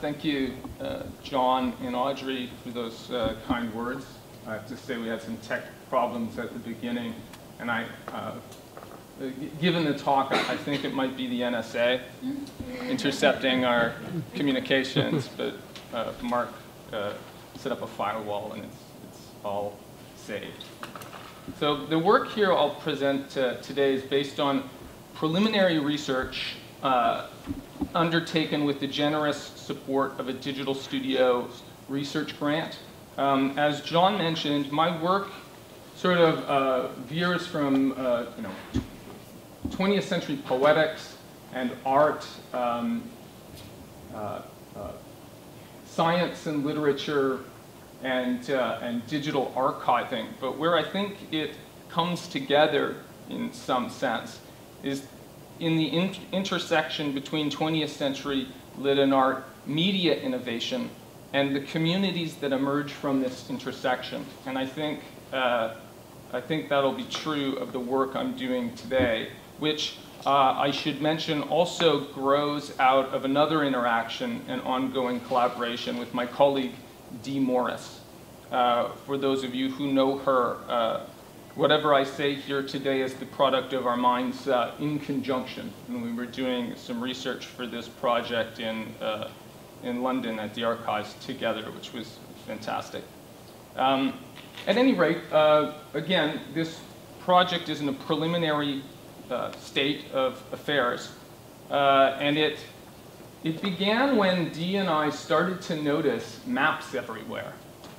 thank you, uh, John and Audrey, for those uh, kind words. I have to say we had some tech problems at the beginning, and I, uh, given the talk, I think it might be the NSA intercepting our communications, but uh, Mark uh, set up a firewall and it's, it's all saved. So the work here I'll present today is based on preliminary research undertaken with the generous support of a Digital studio research grant. Um, as John mentioned, my work sort of uh, veers from uh, you know 20th century poetics and art, um, uh, uh, science and literature, and, uh, and digital archiving. But where I think it comes together in some sense is in the in intersection between 20th century lit and art media innovation and the communities that emerge from this intersection. And I think, uh, I think that'll be true of the work I'm doing today, which uh, I should mention also grows out of another interaction and ongoing collaboration with my colleague Dee Morris. Uh, for those of you who know her, uh, whatever I say here today is the product of our minds uh, in conjunction. And we were doing some research for this project in, uh, in London at the archives together, which was fantastic. Um, at any rate, uh, again, this project is in a preliminary uh, state of affairs. Uh, and it, it began when Dee and I started to notice maps everywhere.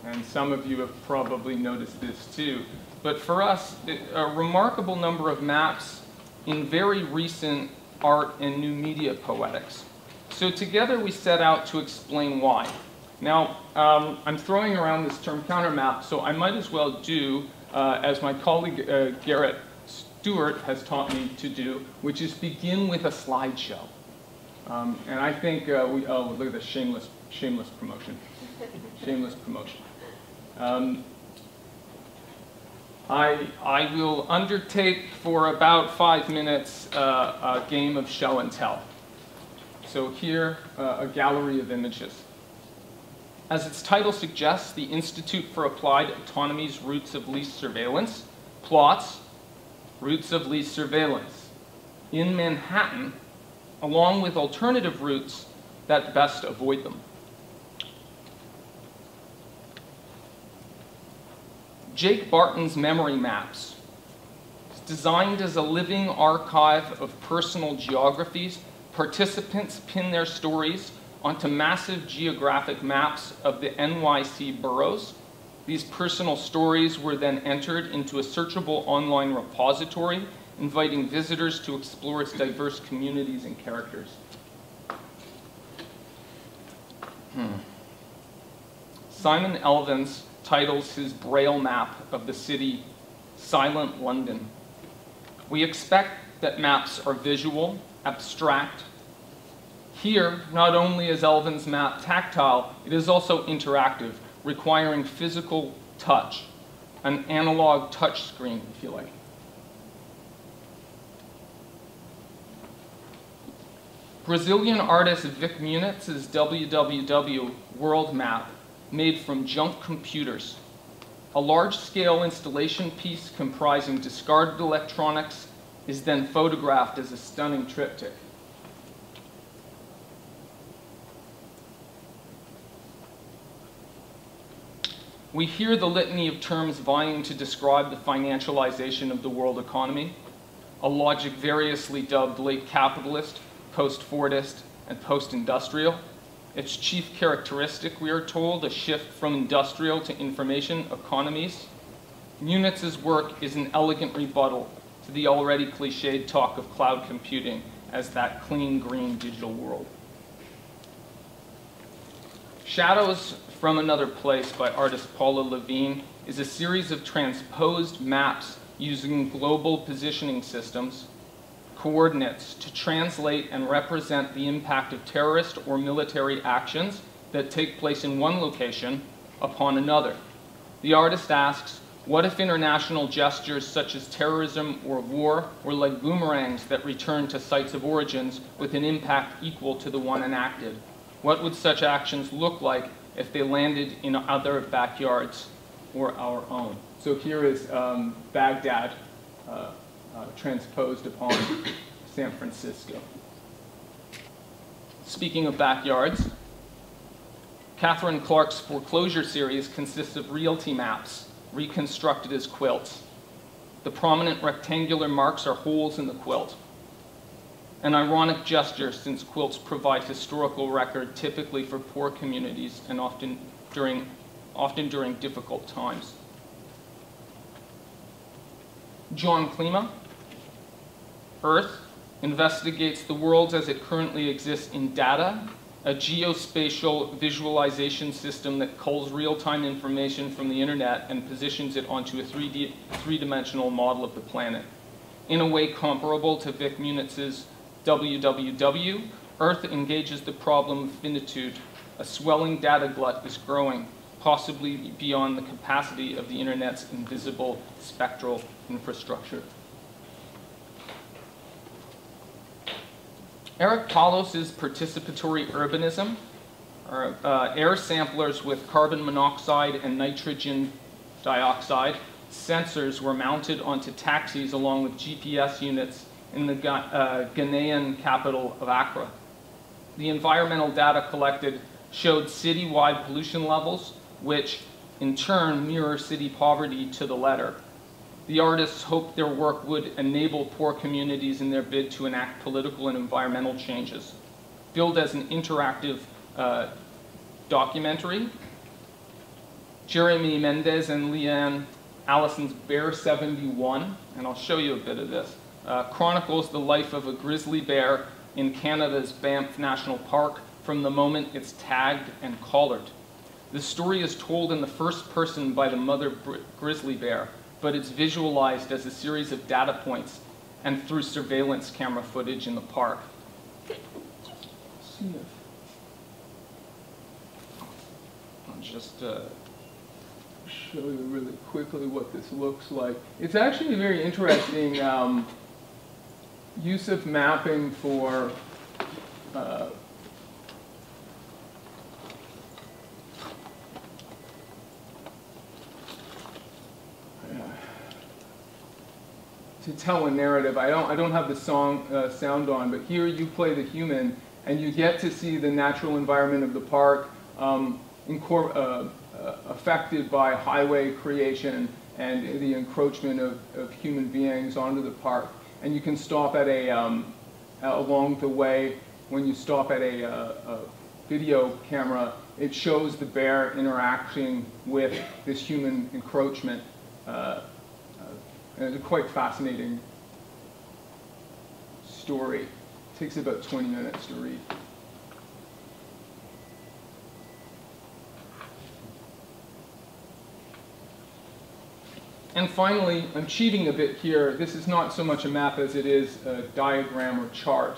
And some of you have probably noticed this too. But for us, a remarkable number of maps in very recent art and new media poetics. So together we set out to explain why. Now, um, I'm throwing around this term countermap, so I might as well do, uh, as my colleague uh, Garrett Stewart has taught me to do, which is begin with a slideshow. Um, and I think uh, we, oh, look at the shameless, shameless promotion. shameless promotion. Um, I, I will undertake for about five minutes uh, a game of show and tell. So here, uh, a gallery of images. As its title suggests, the Institute for Applied Autonomy's Routes of Least Surveillance plots routes of least surveillance in Manhattan, along with alternative routes that best avoid them. Jake Barton's memory maps designed as a living archive of personal geographies. Participants pin their stories onto massive geographic maps of the NYC boroughs. These personal stories were then entered into a searchable online repository, inviting visitors to explore its diverse communities and characters. Hmm. Simon Elvins titles his braille map of the city Silent London. We expect that maps are visual, abstract. Here, not only is Elvin's map tactile, it is also interactive, requiring physical touch, an analog touch screen, if you like. Brazilian artist Vik Muniz's WWW world map made from junk computers. A large-scale installation piece comprising discarded electronics is then photographed as a stunning triptych. We hear the litany of terms vying to describe the financialization of the world economy, a logic variously dubbed late capitalist, post-Fordist, and post-industrial. Its chief characteristic, we are told, a shift from industrial to information economies. Muniz's work is an elegant rebuttal to the already cliched talk of cloud computing as that clean green digital world. Shadows from Another Place by artist Paula Levine is a series of transposed maps using global positioning systems coordinates to translate and represent the impact of terrorist or military actions that take place in one location upon another. The artist asks, what if international gestures such as terrorism or war were like boomerangs that return to sites of origins with an impact equal to the one enacted? What would such actions look like if they landed in other backyards or our own? So here is um, Baghdad uh, uh, transposed upon San Francisco. Speaking of backyards, Kathryn Clark's foreclosure series consists of realty maps reconstructed as quilts. The prominent rectangular marks are holes in the quilt. An ironic gesture since quilts provide historical record typically for poor communities and often during, often during difficult times. John Klima, Earth, investigates the world as it currently exists in data, a geospatial visualization system that culls real-time information from the internet and positions it onto a 3D, three-dimensional model of the planet. In a way comparable to Vik Muniz's WWW, Earth engages the problem of finitude. A swelling data glut is growing, possibly beyond the capacity of the internet's invisible spectral infrastructure. Eric Paulos' participatory urbanism, or uh, air samplers with carbon monoxide and nitrogen dioxide, sensors were mounted onto taxis along with GPS units in the uh, Ghanaian capital of Accra. The environmental data collected showed citywide pollution levels, which in turn mirror city poverty to the letter. The artists hoped their work would enable poor communities in their bid to enact political and environmental changes. Billed as an interactive uh, documentary, Jeremy Mendes and Leanne Allison's Bear 71, and I'll show you a bit of this, uh, chronicles the life of a grizzly bear in Canada's Banff National Park from the moment it's tagged and collared. The story is told in the first person by the mother grizzly bear, but it's visualized as a series of data points and through surveillance camera footage in the park. I'll just uh, show you really quickly what this looks like. It's actually a very interesting um, use of mapping for uh, to tell a narrative. I don't, I don't have the song uh, sound on, but here you play the human, and you get to see the natural environment of the park um, uh, uh, affected by highway creation and the encroachment of, of, human beings onto the park. And you can stop at a, um, along the way, when you stop at a, uh, a video camera, it shows the bear interacting with this human encroachment. Uh, and it's a quite fascinating story. It takes about 20 minutes to read. And finally, I'm cheating a bit here. This is not so much a map as it is a diagram or chart.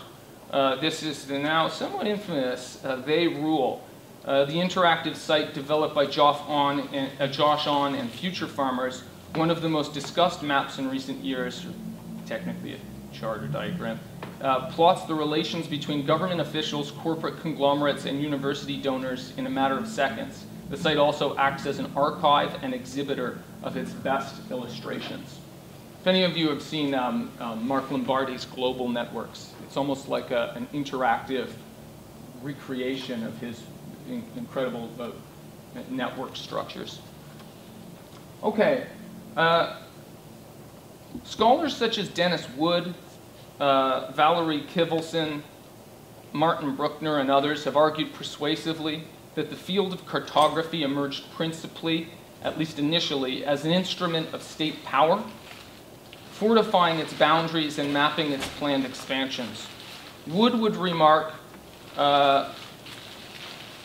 Uh, this is the now somewhat infamous uh, They Rule, uh, the interactive site developed by Josh On and, uh, Josh On and Futurefarmers one of the most discussed maps in recent years, technically a chart or diagram, uh, plots the relations between government officials, corporate conglomerates, and university donors in a matter of seconds. The site also acts as an archive and exhibitor of its best illustrations. If any of you have seen um, um, Mark Lombardi's Global Networks, it's almost like a, an interactive recreation of his in incredible uh, network structures. Okay, uh, scholars such as Denis Wood, uh, Valerie Kivelson, Martin Bruckner, and others have argued persuasively that the field of cartography emerged principally, at least initially, as an instrument of state power, fortifying its boundaries and mapping its planned expansions. Wood would remark uh,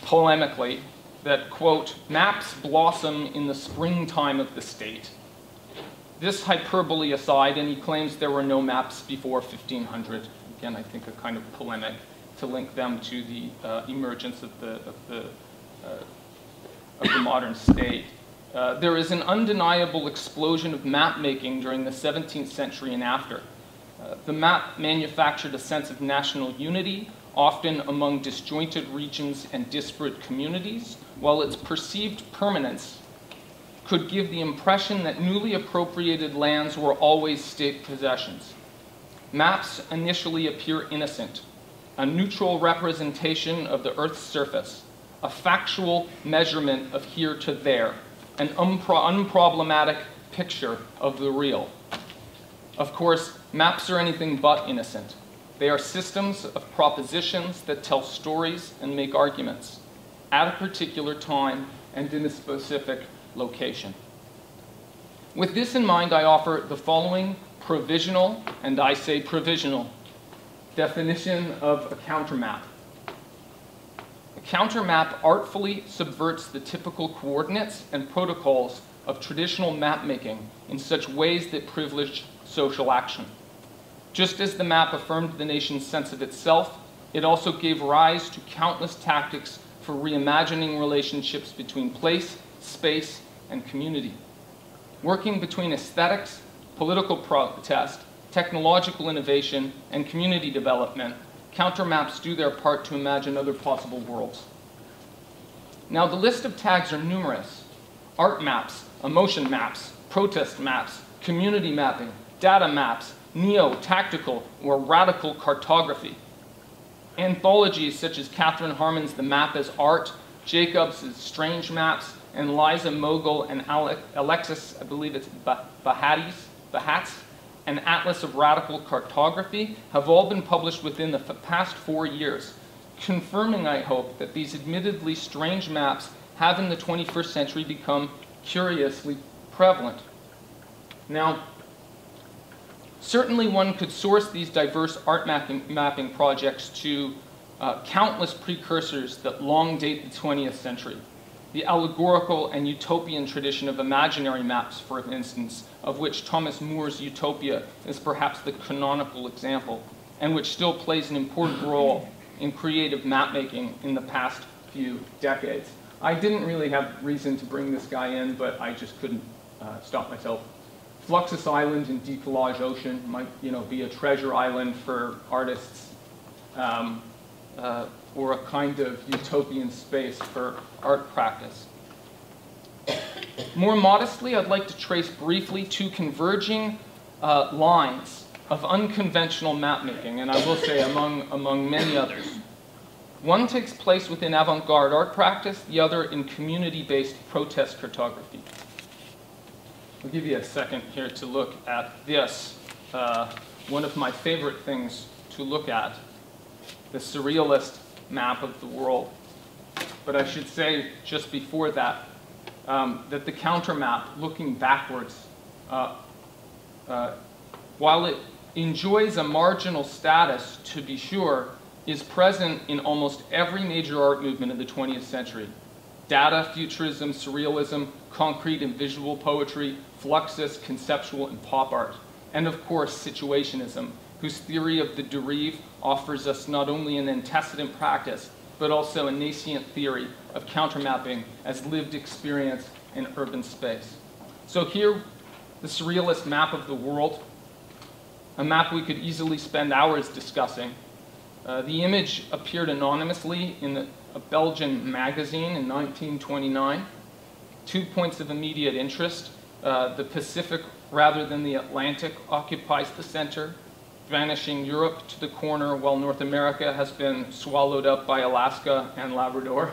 polemically that, quote, maps blossom in the springtime of the state, this hyperbole aside, and he claims there were no maps before 1500. Again, I think a kind of polemic to link them to the uh, emergence of the, of the, uh, of the modern state. Uh, there is an undeniable explosion of map making during the 17th century and after. Uh, the map manufactured a sense of national unity, often among disjointed regions and disparate communities, while its perceived permanence could give the impression that newly appropriated lands were always state possessions. Maps initially appear innocent, a neutral representation of the Earth's surface, a factual measurement of here to there, an unpro unproblematic picture of the real. Of course, maps are anything but innocent. They are systems of propositions that tell stories and make arguments at a particular time and in a specific location. With this in mind, I offer the following provisional, and I say provisional, definition of a countermap. A countermap artfully subverts the typical coordinates and protocols of traditional mapmaking in such ways that privilege social action. Just as the map affirmed the nation's sense of itself, it also gave rise to countless tactics for reimagining relationships between place, space, and community. Working between aesthetics, political protest, technological innovation, and community development, countermaps do their part to imagine other possible worlds. Now, the list of tags are numerous. Art maps, emotion maps, protest maps, community mapping, data maps, neo-tactical or radical cartography. Anthologies such as Katharine Harmon's The Map as Art, Jacobs' Strange Maps, and Lize Mogel and Alexis, I believe it's Bahatis, Bahats, an Atlas of Radical Cartography have all been published within the past four years, confirming, I hope, that these admittedly strange maps have in the 21st century become curiously prevalent. Now, certainly one could source these diverse art mapping, mapping projects to uh, countless precursors that long date the 20th century the allegorical and utopian tradition of imaginary maps, for instance, of which Thomas More's Utopia is perhaps the canonical example, and which still plays an important role in creative mapmaking in the past few decades. I didn't really have reason to bring this guy in, but I just couldn't uh, stop myself. Fluxus Island in Decollage Ocean might you know, be a treasure island for artists. Um, uh, or a kind of utopian space for art practice. More modestly, I'd like to trace briefly two converging uh, lines of unconventional mapmaking, and I will say among, among many others. One takes place within avant-garde art practice, the other in community-based protest cartography. I'll give you a second here to look at this, uh, one of my favorite things to look at, the surrealist map of the world. But I should say just before that, um, that the counter map, looking backwards, uh, uh, while it enjoys a marginal status, to be sure, is present in almost every major art movement of the 20th century. Dada, futurism, surrealism, concrete and visual poetry, fluxus, conceptual, and pop art. And of course, situationism, whose theory of the derive offers us not only an antecedent practice, but also a nascent theory of countermapping as lived experience in urban space. So here, the surrealist map of the world, a map we could easily spend hours discussing. Uh, the image appeared anonymously in the, a Belgian magazine in 1929. Two points of immediate interest. Uh, the Pacific rather than the Atlantic occupies the center, vanishing Europe to the corner while North America has been swallowed up by Alaska and Labrador.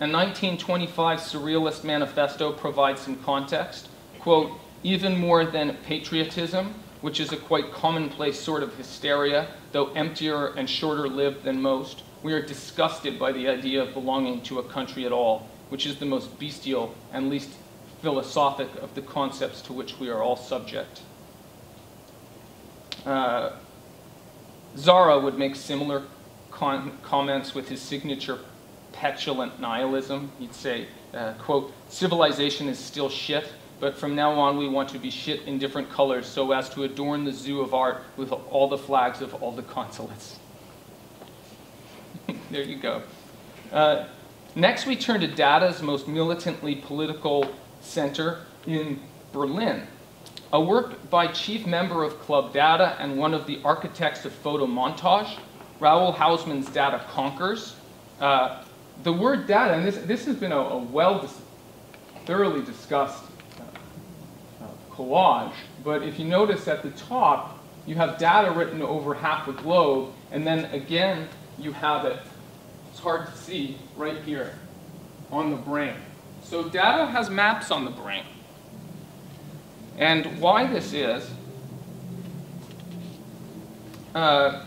A 1925 Surrealist Manifesto provides some context. Quote, even more than patriotism, which is a quite commonplace sort of hysteria, though emptier and shorter lived than most, we are disgusted by the idea of belonging to a country at all, which is the most bestial and least philosophic of the concepts to which we are all subject. Uh, Tzara would make similar comments with his signature petulant nihilism. He'd say, uh, quote, civilization is still shit, but from now on we want to be shit in different colors so as to adorn the zoo of art with all the flags of all the consulates. there you go. Uh, next we turn to Dada's most militantly political center in Berlin a work by chief member of Club Dada and one of the architects of photo montage, Raoul Hausmann's Dada Conquers. Uh, the word Dada, and this, this has been a, a well, dis thoroughly discussed uh, uh, collage, but if you notice at the top, you have Dada written over half the globe, and then again, you have it, it's hard to see, right here on the brain. So Dada has maps on the brain. And why this is, uh,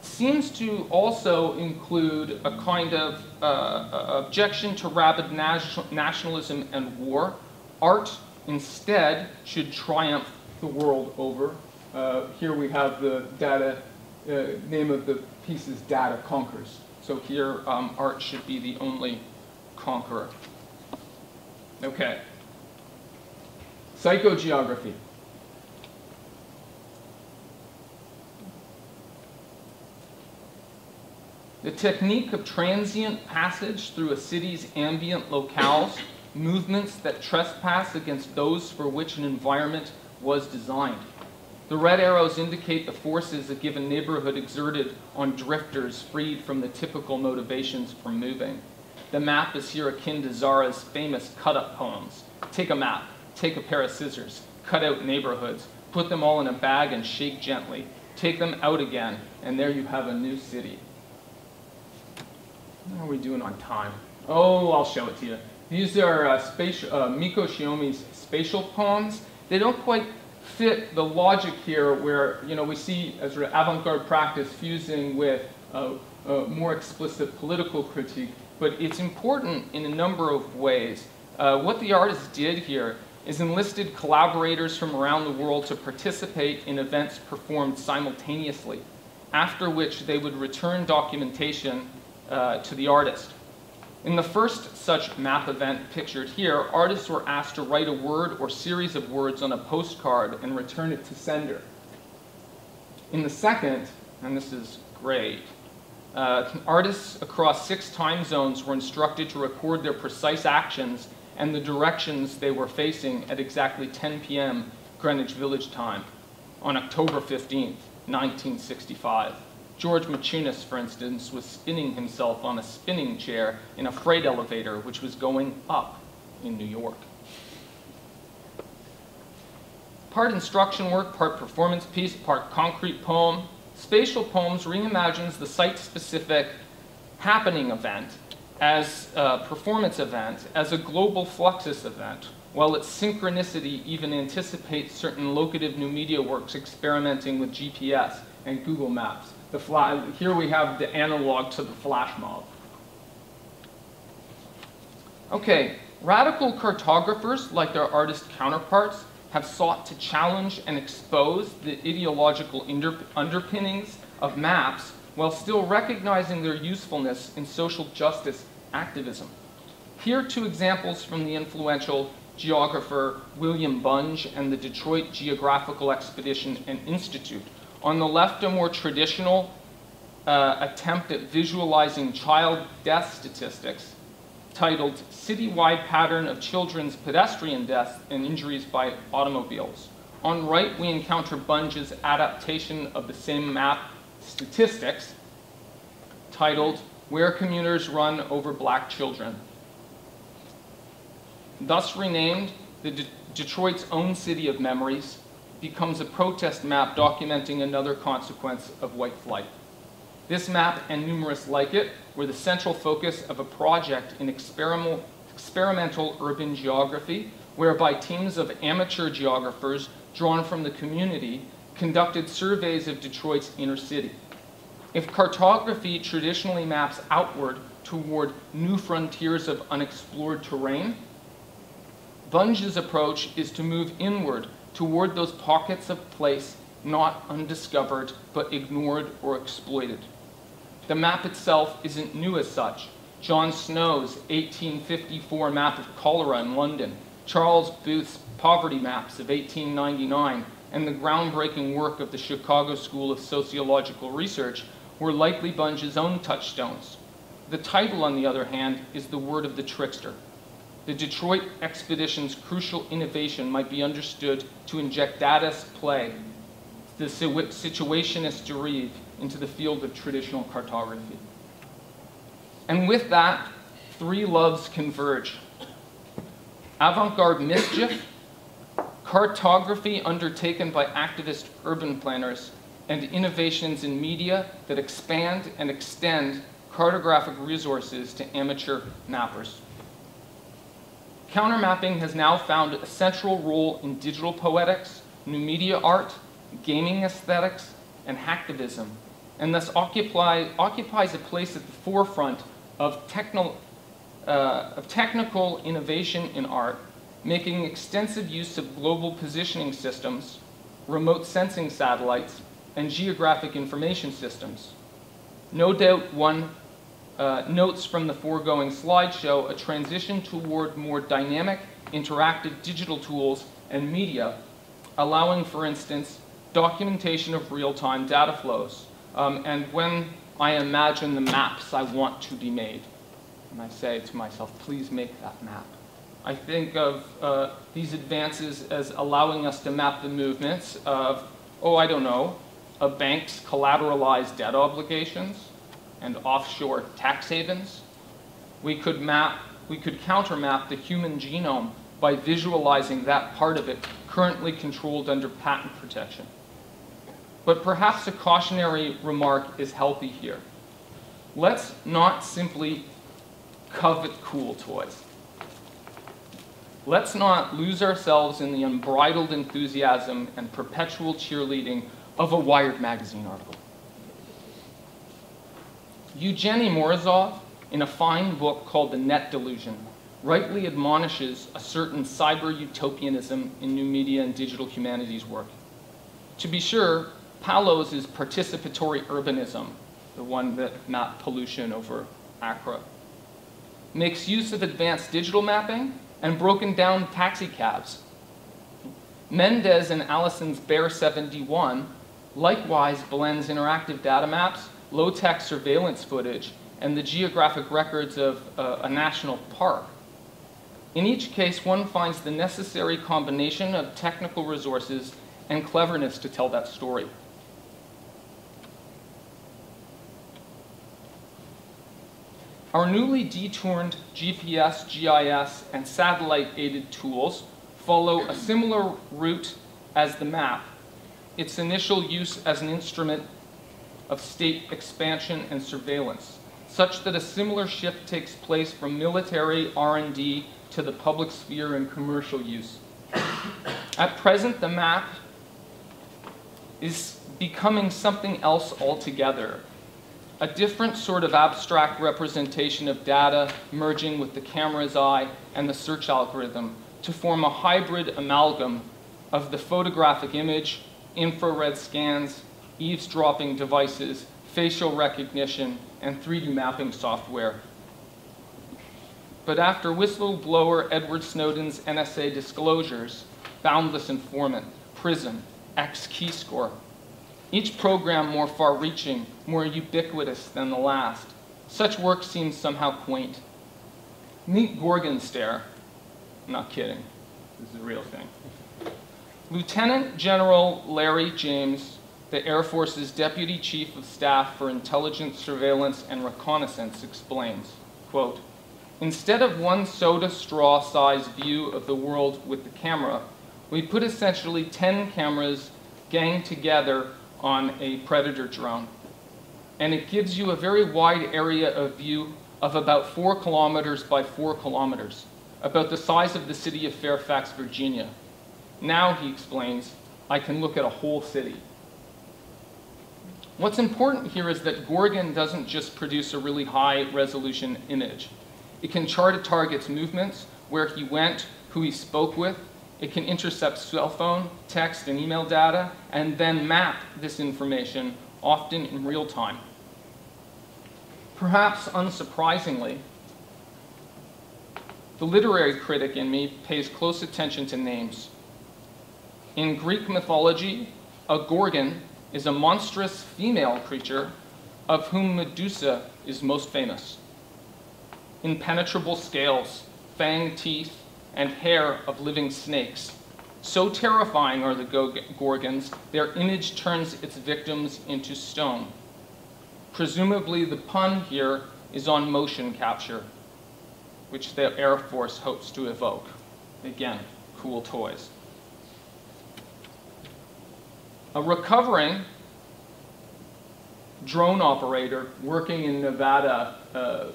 seems to also include a kind of uh, objection to rabid nationalism and war. Art, instead, should triumph the world over. Uh, here we have the Dada, uh, name of the piece is Dada Conquers. So here, um, art should be the only conqueror. Okay. Psychogeography. The technique of transient passage through a city's ambient locales, movements that trespass against those for which an environment was designed. The red arrows indicate the forces a given neighborhood exerted on drifters freed from the typical motivations for moving. The map is here akin to Tzara's famous cut-up poems. Take a map, take a pair of scissors, cut out neighborhoods, put them all in a bag and shake gently. Take them out again, and there you have a new city. How are we doing on time? Oh, I'll show it to you. These are uh, spatial, uh, Mieko Shiomi's spatial poems. They don't quite fit the logic here where, you know, we see a sort of avant-garde practice fusing with uh, more explicit political critique, but it's important in a number of ways. Uh, what the artist did here is enlisted collaborators from around the world to participate in events performed simultaneously, after which they would return documentation uh, to the artist. In the first such map event pictured here, artists were asked to write a word or series of words on a postcard and return it to sender. In the second, and this is great, uh, artists across six time zones were instructed to record their precise actions and the directions they were facing at exactly 10 p.m. Greenwich Village time on October 15, 1965. George Maciunas, for instance, was spinning himself on a spinning chair in a freight elevator which was going up in New York. Part instruction work, part performance piece, part concrete poem. Spatial Poems reimagines the site-specific happening event as a performance event, as a global fluxus event, while its synchronicity even anticipates certain locative new media works experimenting with GPS and Google Maps the here we have the analog to the flash mob. Okay, radical cartographers, like their artist counterparts, have sought to challenge and expose the ideological underpinnings of maps while still recognizing their usefulness in social justice activism. Here are two examples from the influential geographer William Bunge and the Detroit Geographical Expedition and Institute, on the left, a more traditional uh, attempt at visualizing child death statistics titled Citywide Pattern of Children's Pedestrian Deaths and Injuries by Automobiles. On right, we encounter Bunge's adaptation of the same map statistics titled Where Commuters Run Over Black Children. Thus renamed, the De Detroit's own city of memories becomes a protest map documenting another consequence of white flight. This map and numerous like it were the central focus of a project in experimental, experimental urban geography whereby teams of amateur geographers drawn from the community conducted surveys of Detroit's inner city. If cartography traditionally maps outward toward new frontiers of unexplored terrain, Bunge's approach is to move inward toward those pockets of place not undiscovered but ignored or exploited. The map itself isn't new as such. John Snow's 1854 map of cholera in London, Charles Booth's poverty maps of 1899, and the groundbreaking work of the Chicago School of Sociological Research were likely Bunge's own touchstones. The title, on the other hand, is The Word of the Trickster, the Detroit expedition's crucial innovation might be understood to inject Dada's play, the situationist derive, into the field of traditional cartography. And with that, three loves converge. Avant-garde mischief, cartography undertaken by activist urban planners, and innovations in media that expand and extend cartographic resources to amateur mappers. Countermapping has now found a central role in digital poetics, new media art, gaming aesthetics, and hacktivism, and thus occupy, occupies a place at the forefront of, techno, uh, of technical innovation in art, making extensive use of global positioning systems, remote sensing satellites, and geographic information systems. No doubt one uh, notes from the foregoing slideshow a transition toward more dynamic, interactive digital tools and media, allowing, for instance, documentation of real-time data flows. Um, and when I imagine the maps I want to be made, and I say to myself, please make that map. I think of uh, these advances as allowing us to map the movements of, oh, I don't know, a bank's collateralized debt obligations and offshore tax havens. We could map, we could countermap the human genome by visualizing that part of it currently controlled under patent protection. But perhaps a cautionary remark is healthy here. Let's not simply covet cool toys. Let's not lose ourselves in the unbridled enthusiasm and perpetual cheerleading of a Wired magazine article. Evgeny Morozov, in a fine book called The Net Delusion, rightly admonishes a certain cyber utopianism in new media and digital humanities work. To be sure, Paulos is participatory urbanism, the one that mapped pollution over Accra. Makes use of advanced digital mapping and broken down taxi cabs. Mendes and Allison's Bear 71 likewise blends interactive data maps, low-tech surveillance footage, and the geographic records of uh, a national park. In each case, one finds the necessary combination of technical resources and cleverness to tell that story. Our newly detoured GPS, GIS, and satellite-aided tools follow a similar route as the map, its initial use as an instrument of state expansion and surveillance, such that a similar shift takes place from military R&D to the public sphere and commercial use. At present, the map is becoming something else altogether, a different sort of abstract representation of data merging with the camera's eye and the search algorithm to form a hybrid amalgam of the photographic image, infrared scans, eavesdropping devices, facial recognition, and 3D mapping software. But after whistleblower Edward Snowden's NSA disclosures, Boundless Informant, PRISM, X-Keyscore, each program more far-reaching, more ubiquitous than the last. Such work seems somehow quaint. Meet Gorgon stare. I'm not kidding. This is a real thing. Lieutenant General Larry James, the Air Force's Deputy Chief of Staff for Intelligence, Surveillance, and Reconnaissance, explains, quote, Instead of one soda straw size view of the world with the camera, we put essentially 10 cameras ganged together on a Predator drone. And it gives you a very wide area of view of about four kilometers by four kilometers, about the size of the city of Fairfax, Virginia. Now, he explains, I can look at a whole city. What's important here is that Gorgon doesn't just produce a really high resolution image. It can chart a target's movements, where he went, who he spoke with, it can intercept cell phone, text, and email data, and then map this information, often in real time. Perhaps unsurprisingly, the literary critic in me pays close attention to names. In Greek mythology, a gorgon is a monstrous female creature of whom Medusa is most famous. Impenetrable scales, fang teeth, and hair of living snakes. So terrifying are the Gorgons, their image turns its victims into stone. Presumably the pun here is on motion capture, which the Air Force hopes to evoke. Again, cool toys. A recovering drone operator working in Nevada uh,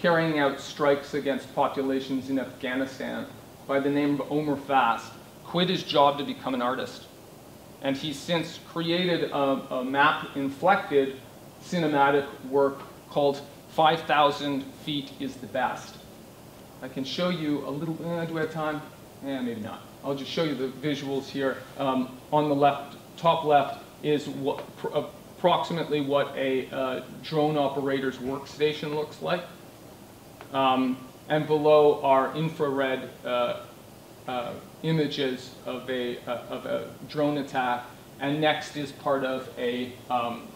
carrying out strikes against populations in Afghanistan by the name of Omer Fast quit his job to become an artist. And he's since created a, a map-inflected cinematic work called 5,000 Feet is the Best. I can show you a little, eh, do I have time? Eh, maybe not. I'll just show you the visuals here. Um, on the left, top left, is what, approximately what a uh, drone operator's workstation looks like. Um, and below are infrared uh, uh, images of a, uh, of a drone attack. And next is part of a, um,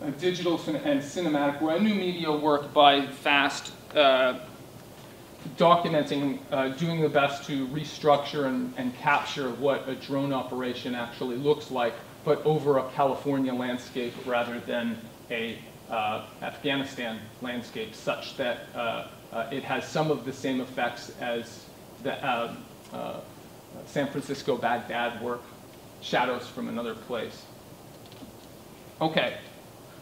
a digital and cinematic, a new media work by FAST uh, documenting, uh, doing the best to restructure and, and capture what a drone operation actually looks like, but over a California landscape rather than a uh, Afghanistan landscape such that uh, uh, it has some of the same effects as the uh, uh, San Francisco Baghdad work, shadows from another place. Okay,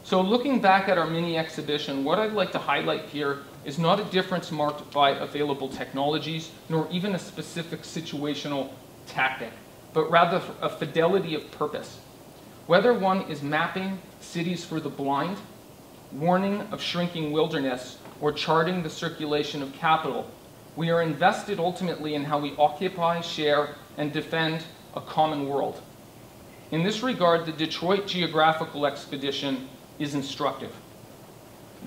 so looking back at our mini exhibition, what I'd like to highlight here is not a difference marked by available technologies, nor even a specific situational tactic, but rather a fidelity of purpose. Whether one is mapping cities for the blind, warning of shrinking wilderness, or charting the circulation of capital, we are invested ultimately in how we occupy, share, and defend a common world. In this regard, the Detroit Geographical Expedition is instructive.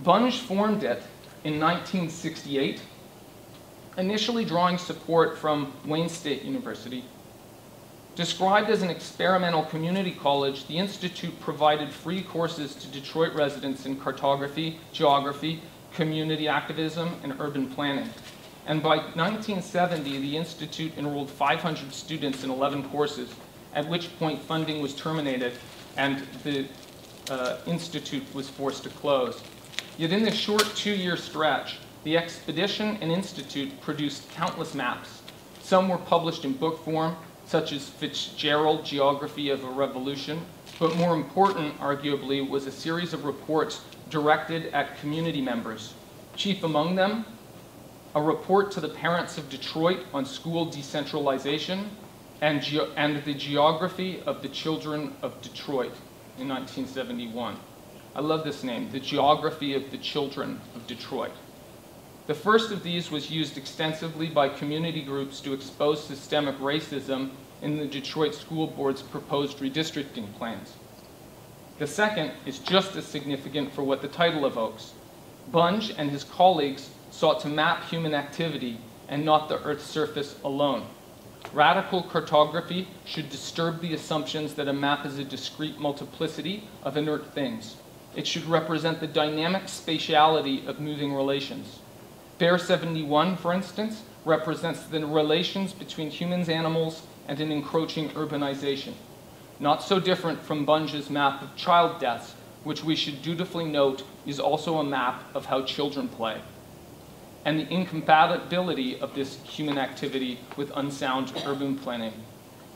Bunge formed it in 1968, initially drawing support from Wayne State University. Described as an experimental community college, the Institute provided free courses to Detroit residents in cartography, geography, community activism, and urban planning. And by 1970, the Institute enrolled 500 students in 11 courses, at which point funding was terminated and the uh, Institute was forced to close. Yet in this short two-year stretch, the expedition and institute produced countless maps. Some were published in book form, such as Fitzgerald Geography of a Revolution, but more important, arguably, was a series of reports directed at community members. Chief among them, a report to the parents of Detroit on school decentralization and, and the geography of the children of Detroit in 1971. I love this name, The Geography of the Children of Detroit. The first of these was used extensively by community groups to expose systemic racism in the Detroit School Board's proposed redistricting plans. The second is just as significant for what the title evokes. Bunge and his colleagues sought to map human activity and not the Earth's surface alone. Radical cartography should disturb the assumptions that a map is a discrete multiplicity of inert things. It should represent the dynamic spatiality of moving relations. Bear 71, for instance, represents the relations between humans, animals, and an encroaching urbanization. Not so different from Bunge's map of child deaths, which we should dutifully note is also a map of how children play, and the incompatibility of this human activity with unsound urban planning.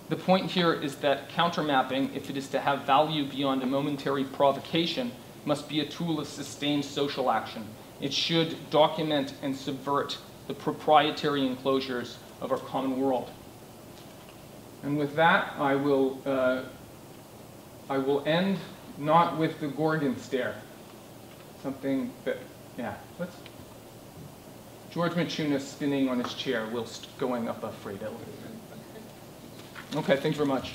The point here is that countermapping, if it is to have value beyond a momentary provocation, must be a tool of sustained social action. It should document and subvert the proprietary enclosures of our common world. And with that, I will, uh, I will end not with the Gorgon stare. Something that, yeah, let's, George Maciunas spinning on his chair whilst going up a freight elevator. Okay, thanks very much.